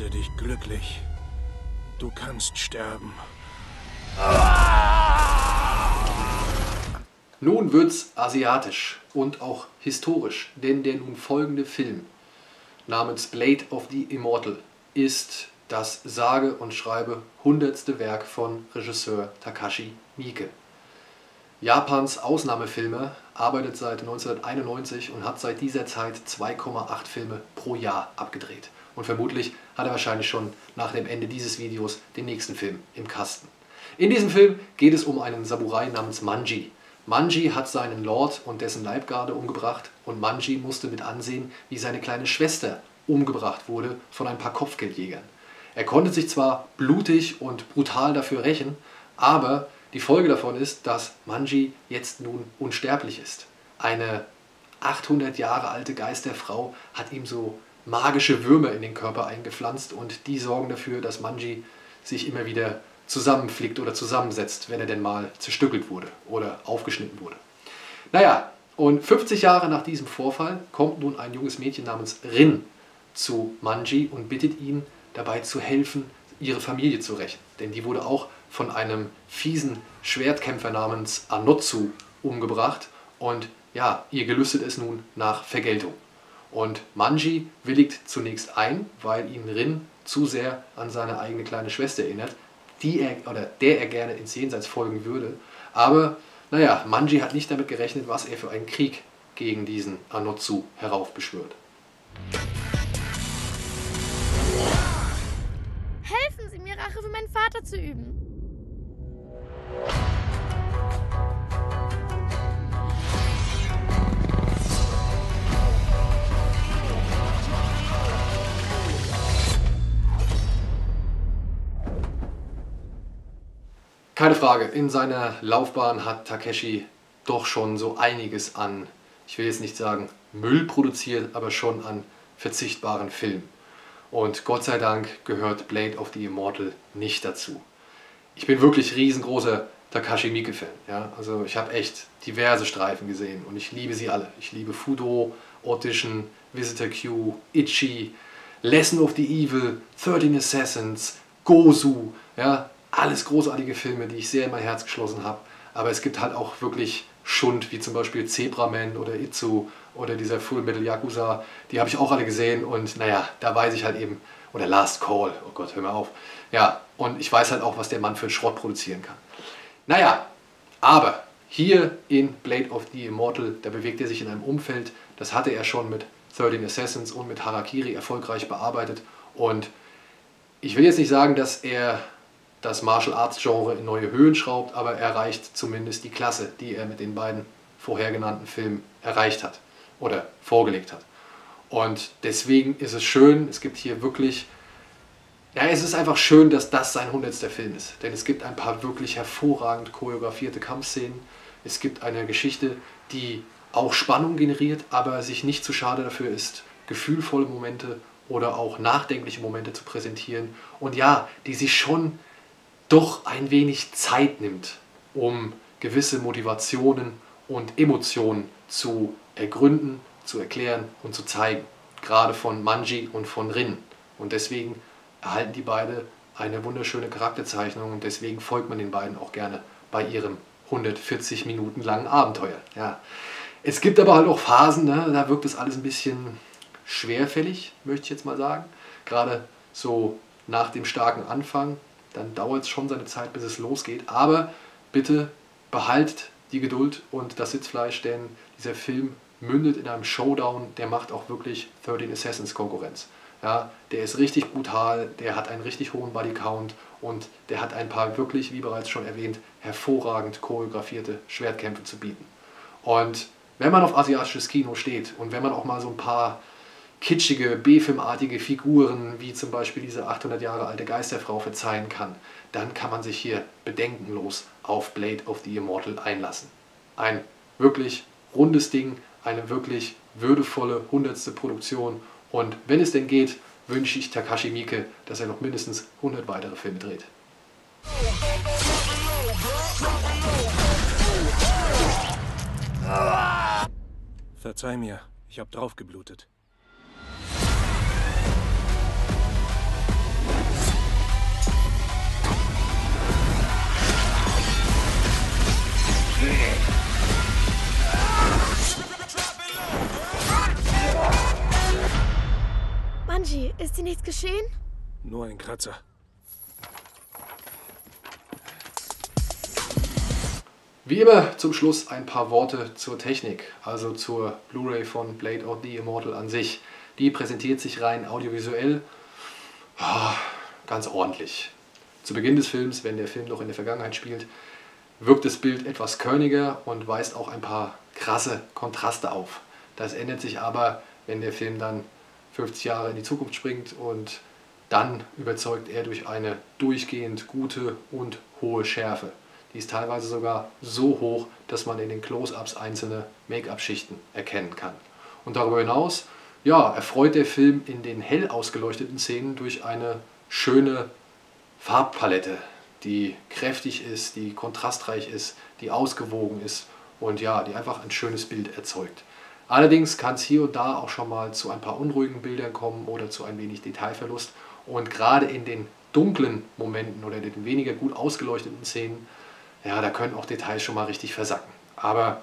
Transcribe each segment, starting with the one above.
Schätze dich glücklich. Du kannst sterben. Nun wird's asiatisch und auch historisch, denn der nun folgende Film namens Blade of the Immortal ist das sage und schreibe hundertste Werk von Regisseur Takashi Miike. Japans Ausnahmefilmer arbeitet seit 1991 und hat seit dieser Zeit 2,8 Filme pro Jahr abgedreht. Und vermutlich hat er wahrscheinlich schon nach dem Ende dieses Videos den nächsten Film im Kasten. In diesem Film geht es um einen Samurai namens Manji, Manji hat seinen Lord und dessen Leibgarde umgebracht und Manji musste mit ansehen, wie seine kleine Schwester umgebracht wurde von ein paar Kopfgeldjägern. Er konnte sich zwar blutig und brutal dafür rächen, aber die Folge davon ist, dass Manji jetzt nun unsterblich ist. Eine 800 Jahre alte Geisterfrau hat ihm so magische Würmer in den Körper eingepflanzt und die sorgen dafür, dass Manji sich immer wieder zusammenflickt oder zusammensetzt, wenn er denn mal zerstückelt wurde oder aufgeschnitten wurde. Naja, und 50 Jahre nach diesem Vorfall kommt nun ein junges Mädchen namens Rin zu Manji und bittet ihn dabei zu helfen, ihre Familie zu rächen. Denn die wurde auch von einem fiesen Schwertkämpfer namens Anotsu umgebracht und ja, ihr gelüstet es nun nach Vergeltung. Und Manji willigt zunächst ein, weil ihn Rin zu sehr an seine eigene kleine Schwester erinnert, die er oder der er gerne ins Jenseits folgen würde. Aber naja, Manji hat nicht damit gerechnet, was er für einen Krieg gegen diesen Anotsu heraufbeschwört. Helfen Sie mir, Rache für meinen Vater zu üben. Keine Frage, in seiner Laufbahn hat Takeshi doch schon so einiges an, ich will jetzt nicht sagen Müll produziert, aber schon an verzichtbaren Filmen. Und Gott sei Dank gehört Blade of the Immortal nicht dazu. Ich bin wirklich riesengroßer Takashi Miike-Fan. Ja? Also ich habe echt diverse Streifen gesehen und ich liebe sie alle. Ich liebe Fudo, Audition, Visitor Q, Itchy, Lesson of the Evil, 13 Assassins, Gozu, ja, alles großartige Filme, die ich sehr in mein Herz geschlossen habe. Aber es gibt halt auch wirklich Schund, wie zum Beispiel Zebraman oder Itzu oder dieser Full Metal Yakuza. Die habe ich auch alle gesehen und naja, da weiß ich halt eben, oder Last Call, oh Gott, hör mal auf. Ja, und ich weiß halt auch, was der Mann für Schrott produzieren kann. Naja, aber hier in Blade of the Immortal, da bewegt er sich in einem Umfeld, das hatte er schon mit 13 Assassins und mit Harakiri erfolgreich bearbeitet. Und ich will jetzt nicht sagen, dass er das Martial Arts Genre in neue Höhen schraubt, aber er erreicht zumindest die Klasse, die er mit den beiden vorher genannten Filmen erreicht hat oder vorgelegt hat. Und deswegen ist es schön, es gibt hier wirklich, ja, es ist einfach schön, dass das sein hundertster Film ist. Denn es gibt ein paar wirklich hervorragend choreografierte Kampfszenen. Es gibt eine Geschichte, die auch Spannung generiert, aber sich nicht zu schade dafür ist, gefühlvolle Momente oder auch nachdenkliche Momente zu präsentieren. Und ja, die sich schon doch ein wenig Zeit nimmt, um gewisse Motivationen und Emotionen zu ergründen, zu erklären und zu zeigen. Gerade von Manji und von Rin. Und deswegen erhalten die beide eine wunderschöne Charakterzeichnung und deswegen folgt man den beiden auch gerne bei ihrem 140 Minuten langen Abenteuer. Ja. Es gibt aber halt auch Phasen, ne, da wirkt das alles ein bisschen schwerfällig, möchte ich jetzt mal sagen. Gerade so nach dem starken Anfang dann dauert es schon seine Zeit, bis es losgeht. Aber bitte behaltet die Geduld und das Sitzfleisch, denn dieser Film mündet in einem Showdown, der macht auch wirklich 13 Assassins Konkurrenz. Ja, der ist richtig brutal, der hat einen richtig hohen Bodycount und der hat ein paar wirklich, wie bereits schon erwähnt, hervorragend choreografierte Schwertkämpfe zu bieten. Und wenn man auf asiatisches Kino steht und wenn man auch mal so ein paar kitschige, B-filmartige Figuren, wie zum Beispiel diese 800 Jahre alte Geisterfrau, verzeihen kann, dann kann man sich hier bedenkenlos auf Blade of the Immortal einlassen. Ein wirklich rundes Ding, eine wirklich würdevolle hundertste Produktion und wenn es denn geht, wünsche ich Takashi Miike, dass er noch mindestens 100 weitere Filme dreht. Verzeih mir, ich hab draufgeblutet. Geschehen? Nur ein Kratzer. Wie immer zum Schluss ein paar Worte zur Technik, also zur Blu-ray von Blade of the Immortal an sich. Die präsentiert sich rein audiovisuell oh, ganz ordentlich. Zu Beginn des Films, wenn der Film noch in der Vergangenheit spielt, wirkt das Bild etwas körniger und weist auch ein paar krasse Kontraste auf. Das ändert sich aber, wenn der Film dann 50 Jahre in die Zukunft springt und dann überzeugt er durch eine durchgehend gute und hohe Schärfe. Die ist teilweise sogar so hoch, dass man in den Close-ups einzelne Make-up-Schichten erkennen kann. Und darüber hinaus ja, erfreut der Film in den hell ausgeleuchteten Szenen durch eine schöne Farbpalette, die kräftig ist, die kontrastreich ist, die ausgewogen ist und ja, die einfach ein schönes Bild erzeugt. Allerdings kann es hier und da auch schon mal zu ein paar unruhigen Bildern kommen oder zu ein wenig Detailverlust. Und gerade in den dunklen Momenten oder in den weniger gut ausgeleuchteten Szenen, ja, da können auch Details schon mal richtig versacken. Aber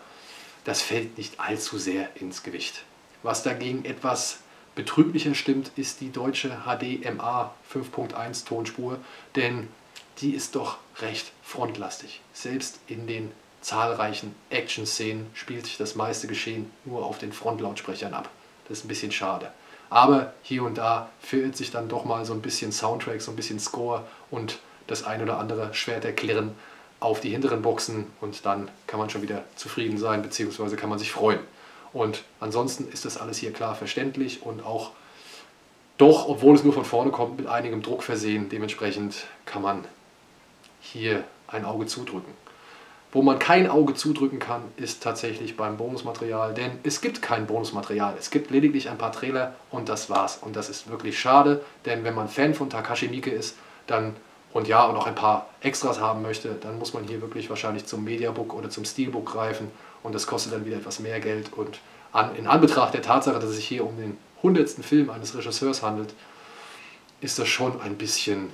das fällt nicht allzu sehr ins Gewicht. Was dagegen etwas betrüblicher stimmt, ist die deutsche HDMA 5.1 Tonspur, denn die ist doch recht frontlastig. Selbst in den zahlreichen Action-Szenen spielt sich das meiste Geschehen nur auf den Frontlautsprechern ab. Das ist ein bisschen schade. Aber hier und da verirrt sich dann doch mal so ein bisschen Soundtrack, so ein bisschen Score und das ein oder andere Schwerterklirren auf die hinteren Boxen und dann kann man schon wieder zufrieden sein, beziehungsweise kann man sich freuen. Und ansonsten ist das alles hier klar verständlich und auch doch, obwohl es nur von vorne kommt, mit einigem Druck versehen. Dementsprechend kann man hier ein Auge zudrücken. Wo man kein Auge zudrücken kann, ist tatsächlich beim Bonusmaterial, denn es gibt kein Bonusmaterial. Es gibt lediglich ein paar Trailer und das war's. Und das ist wirklich schade, denn wenn man Fan von Takashi Miike ist, dann und ja, und auch ein paar Extras haben möchte, dann muss man hier wirklich wahrscheinlich zum Mediabook oder zum Steelbook greifen und das kostet dann wieder etwas mehr Geld. Und an, in Anbetracht der Tatsache, dass es sich hier um den hundertsten Film eines Regisseurs handelt, ist das schon ein bisschen,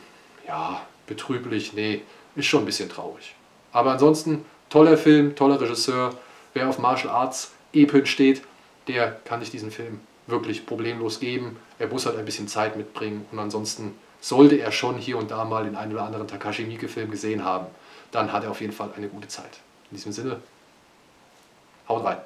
ja, betrüblich. Nee, ist schon ein bisschen traurig. Aber ansonsten, toller Film, toller Regisseur. Wer auf Martial Arts Epen steht, der kann sich diesen Film wirklich problemlos geben. Er muss halt ein bisschen Zeit mitbringen und ansonsten sollte er schon hier und da mal den einen oder anderen Takashi Miike-Film gesehen haben, dann hat er auf jeden Fall eine gute Zeit. In diesem Sinne, haut rein.